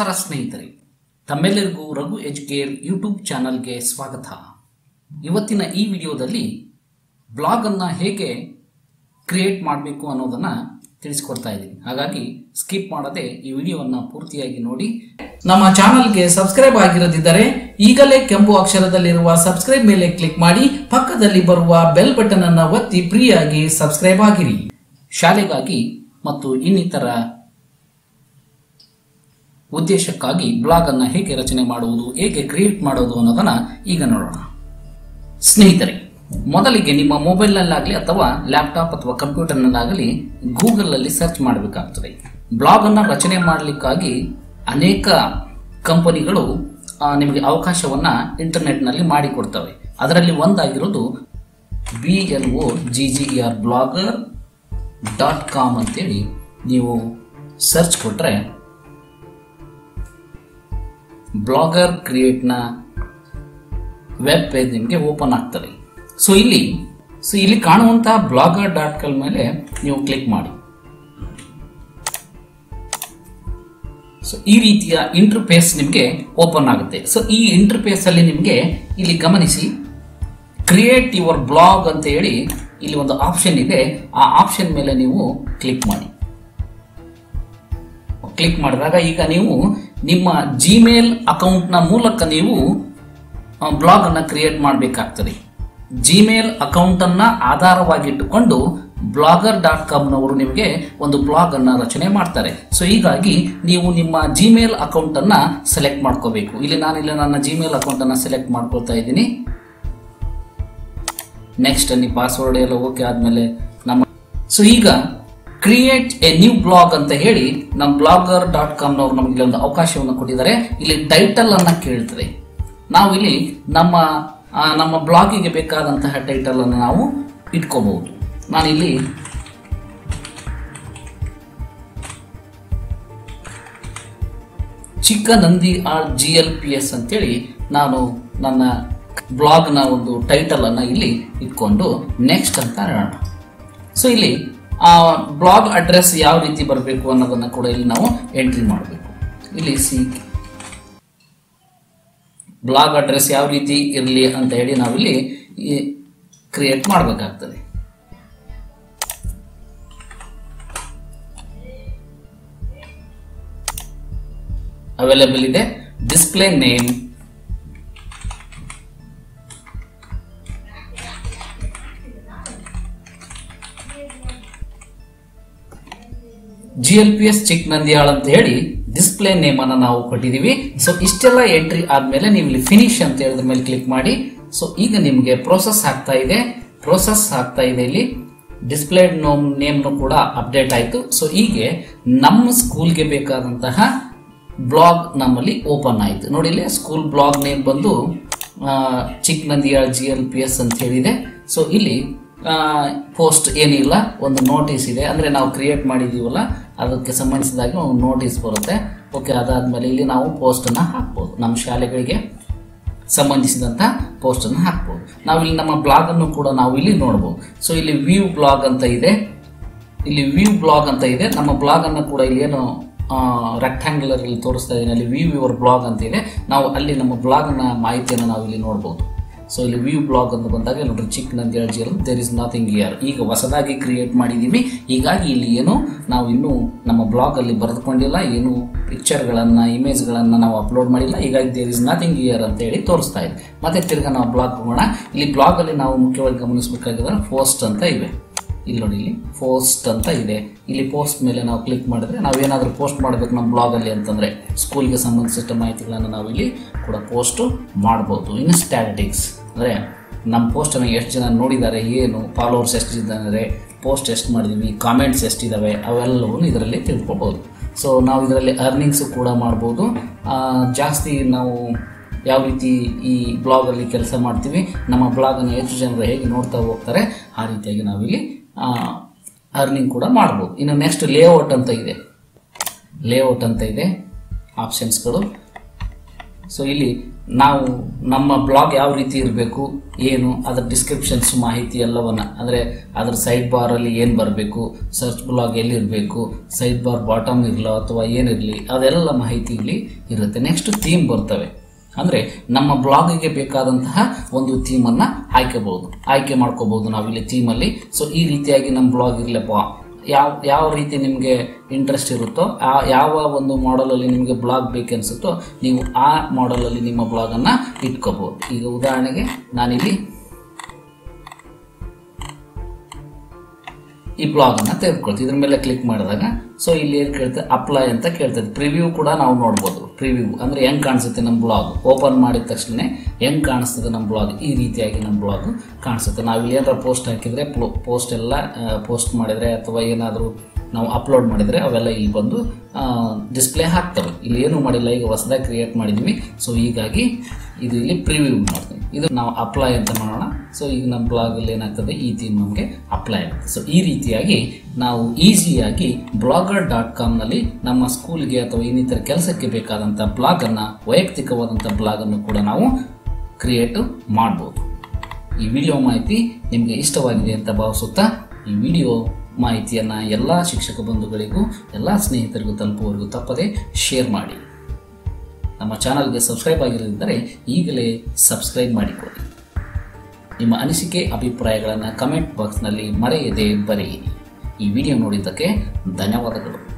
ನಮಸ್ಕಾರ ಸ್ನೇಹಿತರೆ. ತಮ್ಮೆಲ್ಲರಿಗೂ ರಘು ಎಜುಕೇರ್ ಯೂಟ್ಯೂಬ್ ಚಾನಲ್ಗೆ ಸ್ವಾಗತ. ಇವತ್ತಿನ ಈ ವಿಡಿಯೋದಲ್ಲಿ ಬ್ಲಾಗನ್ನು ಹೇಗೆ ಕ್ರಿಯೇಟ್ ಮಾಡಬೇಕು ಅನ್ನೋದನ್ನು ತಿಳಿಸ್ಕೊಡ್ತಾ ಇದ್ದೀನಿ. ಹಾಗಾಗಿ ಸ್ಕಿಪ್ ಮಾಡದೆ ಈ ವಿಡಿಯೋವನ್ನು ಪೂರ್ತಿಯಾಗಿ ನೋಡಿ. ನಮ್ಮ ಚಾನಲ್ಗೆ ಸಬ್ಸ್ಕ್ರೈಬ್ ಆಗಿರದಿದ್ದರೆ ಈಗಲೇ ಕೆಂಪು ಅಕ್ಷರದಲ್ಲಿರುವ ಸಬ್ಸ್ಕ್ರೈಬ್ ಮೇಲೆ ಕ್ಲಿಕ್ ಮಾಡಿ, ಪಕ್ಕದಲ್ಲಿ ಬರುವ ಬೆಲ್ ಬಟನ್ ಅನ್ನು ಒತ್ತಿ ಫ್ರೀಯಾಗಿ ಸಬ್ಸ್ಕ್ರೈಬ್ ಆಗಿರಿ. ಶಾಲೆಗಾಗಿ ಮತ್ತು ಇನ್ನಿತರ ಉದ್ದೇಶಕ್ಕಾಗಿ ಬ್ಲಾಗ್ ಅನ್ನು ಹೇಗೆ ರಚನೆ ಮಾಡುವುದು, ಹೇಗೆ ಕ್ರಿಯೇಟ್ ಮಾಡೋದು ಅನ್ನೋದನ್ನು ಈಗ ನೋಡೋಣ. ಸ್ನೇಹಿತರೆ, ಮೊದಲಿಗೆ ನಿಮ್ಮ ಮೊಬೈಲ್ನಲ್ಲಾಗಲಿ ಅಥವಾ ಲ್ಯಾಪ್ಟಾಪ್ ಅಥವಾ ಕಂಪ್ಯೂಟರ್ನಲ್ಲಾಗಲಿ ಗೂಗಲಲ್ಲಿ ಸರ್ಚ್ ಮಾಡಬೇಕಾಗ್ತದೆ. ಬ್ಲಾಗ್ ಅನ್ನು ರಚನೆ ಮಾಡಲಿಕ್ಕಾಗಿ ಅನೇಕ ಕಂಪನಿಗಳು ನಿಮಗೆ ಅವಕಾಶವನ್ನ ಇಂಟರ್ನೆಟ್ನಲ್ಲಿ ಮಾಡಿಕೊಡ್ತವೆ. ಅದರಲ್ಲಿ ಒಂದಾಗಿರೋದು B L O G G R blogger dot com ಅಂತೇಳಿ ನೀವು ಸರ್ಚ್ ಕೊಟ್ಟರೆ ಬ್ಲಾಗರ್ ಕ್ರಿಯೇಟ್ನ ವೆಬ್ ಪೇಜ್ ನಿಮಗೆ ಓಪನ್ ಆಗ್ತದೆ. ಸೊ ಇಲ್ಲಿ ಸೊ ಇಲ್ಲಿ ಕಾಣುವಂತಹ ಬ್ಲಾಗರ್ ಡಾಟ್ ಕಾಲ್ ಮೇಲೆ ನೀವು ಕ್ಲಿಕ್ ಮಾಡಿ. ಸೊ ಈ ರೀತಿಯ ಇಂಟರ್ಫೇಸ್ ನಿಮಗೆ ಓಪನ್ ಆಗುತ್ತೆ. ಸೊ ಈ ಇಂಟರ್ಫೇಸ್ ಅಲ್ಲಿ ನಿಮಗೆ ಇಲ್ಲಿ ಗಮನಿಸಿ, ಕ್ರಿಯೇಟ್ ಯುವರ್ ಬ್ಲಾಗ್ ಅಂತ ಹೇಳಿ ಇಲ್ಲಿ ಒಂದು ಆಪ್ಷನ್ ಇದೆ. ಆ ಆಪ್ಷನ್ ಮೇಲೆ ನೀವು ಕ್ಲಿಕ್ ಮಾಡಿ. ಕ್ಲಿಕ್ ಮಾಡಿದಾಗ ಈಗ ನೀವು ನಿಮ್ಮ ಜಿಮೇಲ್ ಅಕೌಂಟ್ನ ಮೂಲಕ ನೀವು ಬ್ಲಾಗ್ ಅನ್ನ ಕ್ರಿಯೇಟ್ ಮಾಡಬೇಕಾಗ್ತದೆ. ಜಿಮೇಲ್ ಅಕೌಂಟ್ ಅನ್ನ ಆಧಾರವಾಗಿಟ್ಟುಕೊಂಡು ಬ್ಲಾಗರ್ ಡಾಟ್ ಕಾಮ್ನವರು ನಿಮಗೆ ಒಂದು ಬ್ಲಾಗ್ ಅನ್ನ ರಚನೆ ಮಾಡ್ತಾರೆ. ಸೊ, ಹೀಗಾಗಿ ನೀವು ನಿಮ್ಮ ಜಿಮೇಲ್ ಅಕೌಂಟ್ ಅನ್ನ ಸೆಲೆಕ್ಟ್ ಮಾಡ್ಕೋಬೇಕು. ಇಲ್ಲಿ ನಾನಿಲ್ಲಿ ನನ್ನ ಜಿಮೇಲ್ ಅಕೌಂಟ್ ಅನ್ನ ಸೆಲೆಕ್ಟ್ ಮಾಡ್ಕೊಳ್ತಾ ಇದ್ದೀನಿ. ನೆಕ್ಸ್ಟ್ ನೀವು ಪಾಸ್ವರ್ಡ್ ಎಲ್ಲ ಓಕೆ ಆದಮೇಲೆ ನಮ್ಮ ಸೊ, ಈಗ ಕ್ರಿಯೇಟ್ ಎ ನ್ಯೂ ಬ್ಲಾಗ್ ಅಂತ ಹೇಳಿ ನಮ್ಮ ಬ್ಲಾಗರ್ ಡಾಟ್ ಕಾಮ್ನವ್ರು ನಮಗೆ ಒಂದು ಅವಕಾಶವನ್ನು ಕೊಟ್ಟಿದ್ದಾರೆ. ಇಲ್ಲಿ ಟೈಟಲ್ ಅನ್ನ ನಾವು ಇಲ್ಲಿ ನಮ್ಮ ನಮ್ಮ ಬ್ಲಾಗಿಗೆ ಬೇಕಾದಂತಹ ಟೈಟಲ್ ಅನ್ನು ನಾವು ಇಟ್ಕೋಬಹುದು. ನಾನಿಲ್ಲಿ Chikka Nandi R G L P S ಅಂತೇಳಿ ನಾನು ನನ್ನ ಬ್ಲಾಗ್ನ ಒಂದು ಟೈಟಲ್ ಅನ್ನ ಇಲ್ಲಿ ಇಟ್ಕೊಂಡು ನೆಕ್ಸ್ಟ್ ಅಂತ ಹೇಳೋಣ. ಸೊ ಇಲ್ಲಿ ಆ ಬ್ಲಾಗ್ ಅಡ್ರೆಸ್ ಯಾವ ರೀತಿ ಬರಬೇಕು ಅನ್ನೋದನ್ನು ಕೂಡ ಇಲ್ಲಿ ನಾವು ಎಂಟ್ರಿ ಮಾಡಬೇಕು. ಇಲ್ಲಿ ಸಿ ಬ್ಲಾಗ್ ಅಡ್ರೆಸ್ ಯಾವ ರೀತಿ ಇರಲಿ ಅಂತ ಹೇಳಿ ನಾವಿಲ್ಲಿ ಕ್ರಿಯೇಟ್ ಮಾಡಬೇಕಾಗ್ತದೆ. ಅವೈಲೇಬಲ್ ಇದೆ. Display name G L P S Chik Nandiyal ಅಂತ ಹೇಳಿ ಡಿಸ್ಪ್ಲೇ ನೇಮ್ ಅನ್ನ ನಾವು ಕೊಟ್ಟಿದೀವಿ. ಸೊ ಇಷ್ಟೆಲ್ಲ ಎಂಟ್ರಿ ಆದ್ಮೇಲೆ ನೀವು ಫಿನಿಶ್ ಅಂತ ಹೇಳಿದ್ರ ಮೇಲೆ ಕ್ಲಿಕ್ ಮಾಡಿ. ಸೊ ಈಗ ನಿಮಗೆ ಪ್ರೋಸೆಸ್ ಆಗ್ತಾ ಇದೆ. ಪ್ರೋಸೆಸ್ ಆಗ್ತಾ ಇದೆ ಇಲ್ಲಿ. ಡಿಸ್ಪ್ಲೇ ನೋಮ್ ನೇಮ್ನು ಕೂಡ ಅಪ್ಡೇಟ್ ಆಯಿತು. ಸೊ ಹೀಗೆ ನಮ್ಮ ಸ್ಕೂಲ್ಗೆ ಬೇಕಾದಂತಹ ಬ್ಲಾಗ್ ನಮ್ಮಲ್ಲಿ ಓಪನ್ ಆಯಿತು. ನೋಡಿ ಇಲ್ಲಿ ಸ್ಕೂಲ್ ಬ್ಲಾಗ್ ನೇಮ್ ಬಂದು Chik Nandiyal G L P S ಅಂತ ಹೇಳಿದೆ. ಸೊ ಇಲ್ಲಿ ಪೋಸ್ಟ್ ಏನಿಲ್ಲ, ಒಂದು ನೋಟಿಸ್ ಇದೆ. ಅಂದರೆ ನಾವು ಕ್ರಿಯೇಟ್ ಮಾಡಿದ್ದೀವಲ್ಲ ಅದಕ್ಕೆ ಸಂಬಂಧಿಸಿದಾಗೆ ಒಂದು ನೋಟಿಸ್ ಬರುತ್ತೆ. ಓಕೆ ಅದಾದಮೇಲೆ ಇಲ್ಲಿ ನಾವು ಪೋಸ್ಟನ್ನು ಹಾಕ್ಬೋದು. ನಮ್ಮ ಶಾಲೆಗಳಿಗೆ ಸಂಬಂಧಿಸಿದಂಥ ಪೋಸ್ಟನ್ನು ಹಾಕ್ಬೋದು. ಇಲ್ಲಿ ನಮ್ಮ ಬ್ಲಾಗನ್ನು ಕೂಡ ನಾವು ಇಲ್ಲಿ ನೋಡ್ಬೋದು. ಸೊ ಇಲ್ಲಿ ವ್ಯೂ ಬ್ಲಾಗ್ ಅಂತ ಇದೆ. ಇಲ್ಲಿ ವ್ಯೂ ಬ್ಲಾಗ್ ಅಂತ ಇದೆ. ನಮ್ಮ ಬ್ಲಾಗ್ ಅನ್ನು ಕೂಡ ಇಲ್ಲಿ ಏನು ರೆಕ್ಟ್ಯಾಂಗ್ಯುಲರ್ ಇಲ್ಲಿ ತೋರಿಸ್ತಾ ಇದ್ದೀನಿ ಅಲ್ಲಿ ವ್ಯೂ ಯುವರ್ ಬ್ಲಾಗ್ ಅಂತ ಇದೆ. ನಾವು ಅಲ್ಲಿ ನಮ್ಮ ಬ್ಲಾಗ್ನ ಮಾಹಿತಿಯನ್ನು ನಾವು ಇಲ್ಲಿ ನೋಡ್ಬೋದು. ಸೊ ಇಲ್ಲಿ ವ್ಯೂ ಬ್ಲಾಗ್ ಅಂತ ಬಂದಾಗ ನೋಡ್ರಿ Chikka Nandi there is nothing here ಈಗ ಹೊಸದಾಗಿ ಕ್ರಿಯೇಟ್ ಮಾಡಿದ್ದೀವಿ ಹೀಗಾಗಿ ಇಲ್ಲಿ ಏನು ನಾವು ಇನ್ನೂ ನಮ್ಮ ಬ್ಲಾಗಲ್ಲಿ ಬರೆದುಕೊಂಡಿಲ್ಲ, ಏನು ಪಿಕ್ಚರ್ಗಳನ್ನು ಇಮೇಜ್ಗಳನ್ನು ನಾವು ಅಪ್ಲೋಡ್ ಮಾಡಿಲ್ಲ. ಹೀಗಾಗಿ ದೇರ್ ಇಸ್ ನಥಿಂಗ್ ಇಯರ್ ಅಂತ ಹೇಳಿ ತೋರಿಸ್ತಾ ಇದೆ. ಮತ್ತೆ ತಿರ್ಗಾ ನಾವು ಬ್ಲಾಗ್ ಹೋಗೋಣ ಇಲ್ಲಿ ಬ್ಲಾಗಲ್ಲಿ ನಾವು ಮುಖ್ಯವಾಗಿ ಗಮನಿಸಬೇಕಾಗಿದ್ರೆ ಪೋಸ್ಟ್ ಅಂತ ಇವೆ ಇಲ್ಲಿ ನೋಡಿ, ಇಲ್ಲಿ ಪೋಸ್ಟ್ ಅಂತ ಇದೆ. ಇಲ್ಲಿ ಪೋಸ್ಟ್ ಮೇಲೆ ನಾವು ಕ್ಲಿಕ್ ಮಾಡಿದ್ರೆ ನಾವು ಏನಾದರೂ ಪೋಸ್ಟ್ ಮಾಡಬೇಕು ನಮ್ಮ ಬ್ಲಾಗಲ್ಲಿ ಅಂತಂದರೆ ಸ್ಕೂಲ್ಗೆ ಸಂಬಂಧಿಸಿದ ಮಾಹಿತಿಗಳನ್ನು ನಾವು ಇಲ್ಲಿ ಕೂಡ ಪೋಸ್ಟು ಮಾಡ್ಬೋದು. ಇನ್ನು ಸ್ಟ್ಯಾಟಿಕ್ಸ್ ಅಂದರೆ ನಮ್ಮ ಪೋಸ್ಟನ್ನು ಎಷ್ಟು ಜನ ನೋಡಿದ್ದಾರೆ, ಏನು ಫಾಲೋವರ್ಸ್ ಎಷ್ಟು ಇದ್ದಾರೆ ಪೋಸ್ಟ್ ಎಷ್ಟು ಮಾಡಿದ್ದೀವಿ ಕಾಮೆಂಟ್ಸ್ ಎಷ್ಟಿದ್ದಾವೆ ಅವೆಲ್ಲವನ್ನು ಇದರಲ್ಲಿ ತಿಳ್ಕೊಬೋದು. ಸೊ ನಾವು ಇದರಲ್ಲಿ ಅರ್ನಿಂಗ್ಸು ಕೂಡ ಮಾಡ್ಬೋದು. ಜಾಸ್ತಿ ನಾವು ಯಾವ ರೀತಿ ಈ ಬ್ಲಾಗಲ್ಲಿ ಕೆಲಸ ಮಾಡ್ತೀವಿ, ನಮ್ಮ ಬ್ಲಾಗನ್ನು ಹೆಚ್ಚು ಜನರು ಹೇಗೆ ನೋಡ್ತಾ ಹೋಗ್ತಾರೆ, ಆ ರೀತಿಯಾಗಿ ನಾವಿಲ್ಲಿ ಅರ್ನಿಂಗ್ ಕೂಡ ಮಾಡ್ಬೋದು. ಇನ್ನು ನೆಕ್ಸ್ಟ್ ಲೇಔಟ್ ಅಂತ ಇದೆ. ಲೇಔಟ್ ಅಂತ ಇದೆ ಆಪ್ಷನ್ಸ್ಗಳು ಸೊ ಇಲ್ಲಿ ನಾವು ನಮ್ಮ ಬ್ಲಾಗ್ ಯಾವ ರೀತಿ ಇರಬೇಕು, ಏನು, ಅದರ ಡಿಸ್ಕ್ರಿಪ್ಷನ್ಸ್ ಮಾಹಿತಿ ಎಲ್ಲವನ್ನು, ಅಂದರೆ ಅದರ ಸೈಡ್ ಬಾರಲ್ಲಿ ಏನು ಬರಬೇಕು ಸರ್ಚ್ ಬ್ಲಾಗ್ ಎಲ್ಲಿರಬೇಕು ಸೈಡ್ ಬಾರ್ ಬಾಟಮ್ ಇರಲೋ ಅಥವಾ ಏನಿರಲಿ, ಅದೆಲ್ಲ ಮಾಹಿತಿ ಇಲ್ಲಿ ಇರುತ್ತೆ. ನೆಕ್ಸ್ಟ್ ಥೀಮ್ ಬರ್ತವೆ. ಅಂದರೆ ನಮ್ಮ ಬ್ಲಾಗಿಗೆ ಬೇಕಾದಂತಹ ಒಂದು ಥೀಮನ್ನು ಆಯ್ಕೆಬಹುದು ಆಯ್ಕೆ ಮಾಡ್ಕೋಬಹುದು ನಾವಿಲ್ಲಿ ಥೀಮಲ್ಲಿ ಸೊ ಈ ರೀತಿಯಾಗಿ ನಮ್ಮ ಬ್ಲಾಗ್ ಇರಲಪ್ಪ. ಯಾವ ಯಾವ ರೀತಿ ನಿಮಗೆ ಇಂಟ್ರೆಸ್ಟ್ ಇರುತ್ತೋ, ಆ, ಯಾವ ಒಂದು ಮಾಡಲಲ್ಲಿ ನಿಮಗೆ ಬ್ಲಾಗ್ ಬೇಕನ್ಸುತ್ತೋ, ನೀವು ಆ ಮಾಡಲಲ್ಲಿ ನಿಮ್ಮ ಬ್ಲಾಗನ್ನು ಇಟ್ಕೋಬಹುದು ಈಗ ಉದಾಹರಣೆಗೆ ನಾನಿಲ್ಲಿ ಈ ಬ್ಲಾಗನ್ನು ತೆಗೆದುಕೊಳ್ತೀವಿ ಇದ್ರ ಮೇಲೆ ಕ್ಲಿಕ್ ಮಾಡಿದಾಗ ಸೊ ಇಲ್ಲಿ ಏನು ಕೇಳ್ತದೆ ಅಪ್ಲೈ ಅಂತ ಕೇಳ್ತದೆ ಪ್ರಿವ್ಯೂ ಕೂಡ ನಾವು ನೋಡ್ಬೋದು. ಪ್ರಿವ್ಯೂ ಅಂದರೆ ಹೆಂಗೆ ಕಾಣಿಸುತ್ತೆ ನಮ್ಮ ಬ್ಲಾಗ್ ಓಪನ್ ಮಾಡಿದ ತಕ್ಷಣ ಹೆಂಗೆ ಕಾಣಿಸ್ತದೆ ನಮ್ಮ ಬ್ಲಾಗ್ ಈ ರೀತಿಯಾಗಿ ನಮ್ಮ ಬ್ಲಾಗ್ ಕಾಣಿಸುತ್ತೆ. ನಾವು ಏನಾರ ಪೋಸ್ಟ್ ಹಾಕಿದರೆ ಪೋಸ್ಟ್ ಎಲ್ಲ ಪೋಸ್ಟ್ ಮಾಡಿದರೆ ಅಥವಾ ಏನಾದರೂ ನಾವು ಅಪ್ಲೋಡ್ ಮಾಡಿದರೆ ಅವೆಲ್ಲ ಇಲ್ಲಿ ಬಂದು ಡಿಸ್ಪ್ಲೇ ಹಾಕ್ತವೆ. ಇಲ್ಲಿ ಏನೂ ಮಾಡಿಲ್ಲ, ಈಗ ಹೊಸದಾಗಿ ಕ್ರಿಯೇಟ್ ಮಾಡಿದ್ವಿ. ಸೊ ಹೀಗಾಗಿ ಇದು ಇಲ್ಲಿ ಪ್ರಿವ್ಯೂ ಮಾಡ್ತೀವಿ. ಇದು ನಾವು ಅಪ್ಲೈ ಅಂತ ಮಾಡೋಣ. ಸೊ ಈಗ ನಮ್ಮ ಬ್ಲಾಗಲ್ಲಿ ಏನಾಗ್ತದೆ, ಈ ಥೀಮ್ ನಮಗೆ ಅಪ್ಲೈ ಆಗುತ್ತೆ. ಸೊ ಈ ರೀತಿಯಾಗಿ ನಾವು ಈಸಿಯಾಗಿ ಬ್ಲಾಗರ್ ಡಾಟ್ ಕಾಮ್ನಲ್ಲಿ ನಮ್ಮ ಸ್ಕೂಲ್ಗೆ ಅಥವಾ ಇನ್ನಿತರ ಕೆಲಸಕ್ಕೆ ಬೇಕಾದಂಥ ಬ್ಲಾಗನ್ನು ವೈಯಕ್ತಿಕವಾದಂಥ ಬ್ಲಾಗನ್ನು ಕೂಡ ನಾವು ಕ್ರಿಯೇಟ್ ಮಾಡ್ಬೋದು. ಈ ವಿಡಿಯೋ ಮಾಹಿತಿ ನಿಮಗೆ ಇಷ್ಟವಾಗಿದೆ ಅಂತ ಭಾವಿಸುತ್ತಾ ಈ ವಿಡಿಯೋ ಮಾಹಿತಿಯನ್ನು ಎಲ್ಲ ಶಿಕ್ಷಕ ಬಂಧುಗಳಿಗೂ, ಎಲ್ಲ ಸ್ನೇಹಿತರಿಗೂ ತಲುಪುವವರೆಗೂ ತಪ್ಪದೆ ಶೇರ್ ಮಾಡಿ. ನಮ್ಮ ಚಾನಲ್ಗೆ ಸಬ್ಸ್ಕ್ರೈಬ್ ಆಗಿರದಿದ್ದರೆ ಈಗಲೇ ಸಬ್ಸ್ಕ್ರೈಬ್ ಮಾಡಿಕೊಳ್ಳಿ. ನಿಮ್ಮ ಅನಿಸಿಕೆ, ಅಭಿಪ್ರಾಯಗಳನ್ನು ಕಮೆಂಟ್ ಬಾಕ್ಸ್ನಲ್ಲಿ ಮರೆಯದೆ ಬರೆಯಿರಿ. ಈ ವಿಡಿಯೋ ನೋಡಿದ್ದಕ್ಕೆ ಧನ್ಯವಾದಗಳು.